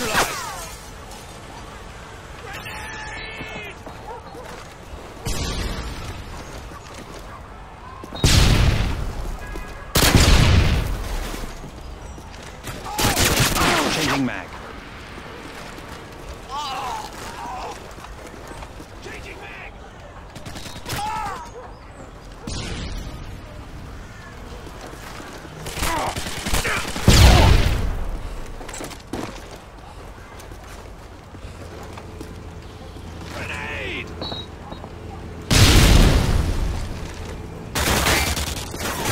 neutralized. Changing mag.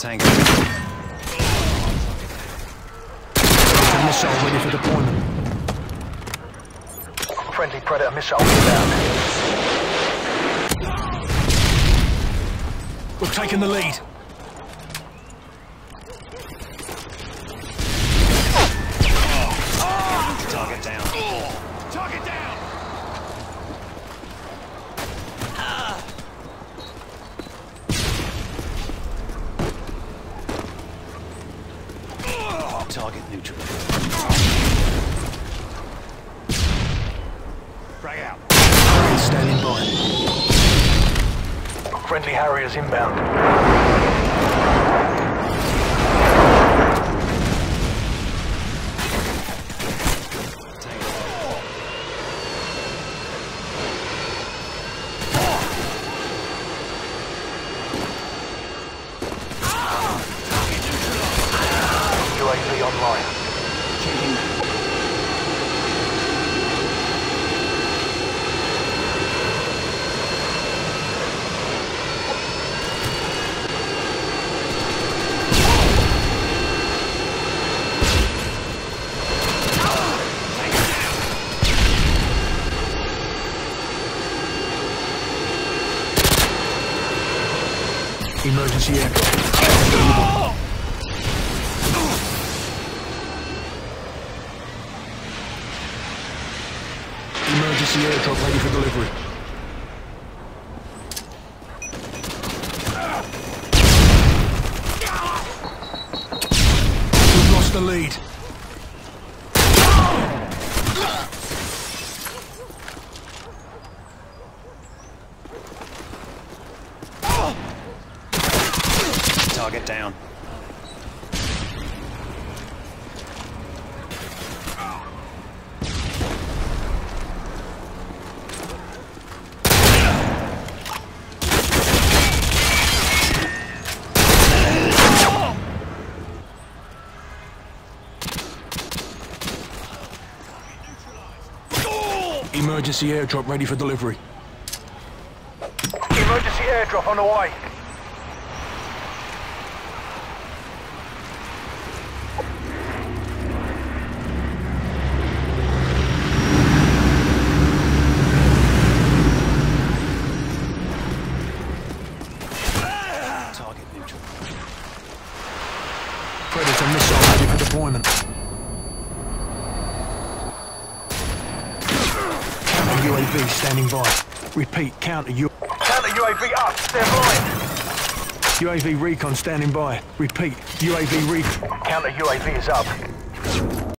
Tango. Missile ready for deployment. Friendly Predator missile inbound. We've taken the lead. Target down. Target down! Target neutral. Frag out. Harrier standing by. Friendly Harriers inbound. UAV online. Emergency aircraft. Emergency airdrop ready for delivery. We've lost the lead. Target down. Emergency airdrop ready for delivery. Emergency airdrop on the way. Target neutral. Predator missile ready for deployment. UAV standing by. Repeat, counter U Counter UAV up. They're blind. UAV recon standing by. Repeat, UAV recon. Counter UAV is up.